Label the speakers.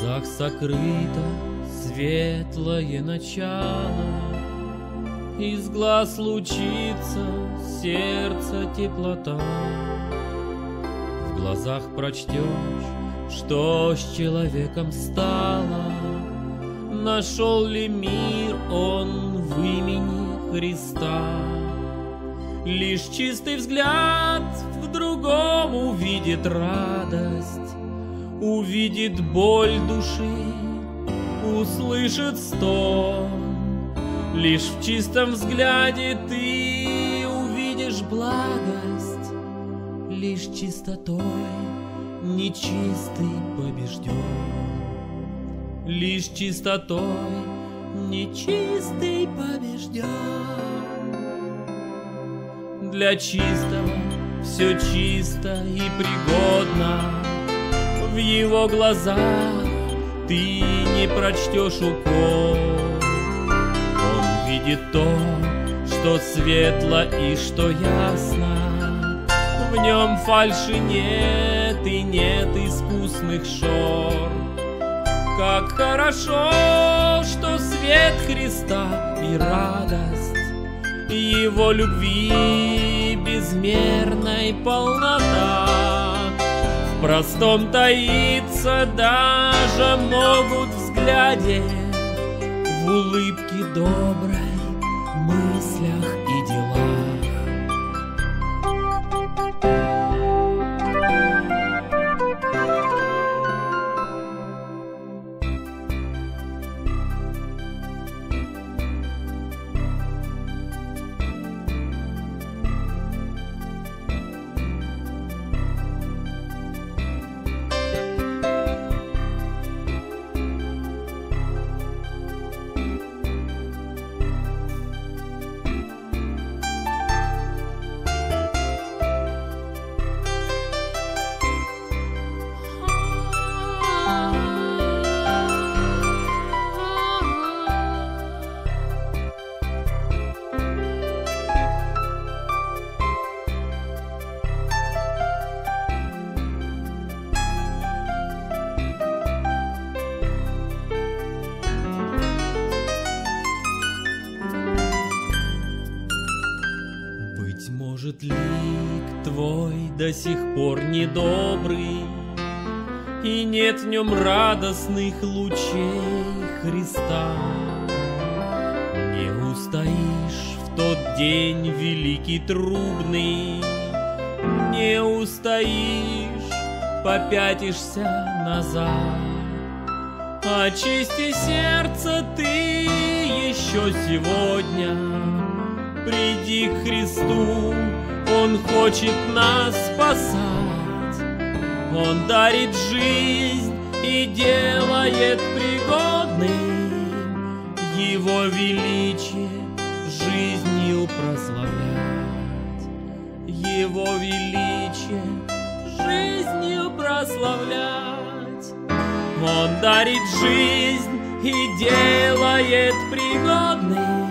Speaker 1: глазах сокрыто светлое начало, Из глаз лучится сердце теплота. В глазах прочтешь, что с человеком стало, Нашел ли мир он в имени Христа? Лишь чистый взгляд в другом увидит радость, Увидит боль души, услышит стон. Лишь в чистом взгляде ты увидишь благость, Лишь чистотой нечистый побежден. Лишь чистотой нечистый побежден. Для чистого все чисто и пригодно его глазах ты не прочтешь укор Он видит то, что светло и что ясно. В нем фальши нет и нет искусных шор. Как хорошо, что свет Христа и радость Его любви безмерной полнота В простом таится даже могут взгляде В улыбке доброй, мыслях и делах может, лик твой до сих пор недобрый, И нет в нем радостных лучей Христа. Не устоишь в тот день великий трубный, Не устоишь, попятишься назад. Очисти сердце ты еще сегодня, Приди к Христу, Он хочет нас спасать. Он дарит жизнь и делает пригодным Его величие жизнью прославлять. Его величие жизнью прославлять. Он дарит жизнь и делает пригодным